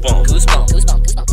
Goosebump. Goosebump. Goosebump. Goosebump.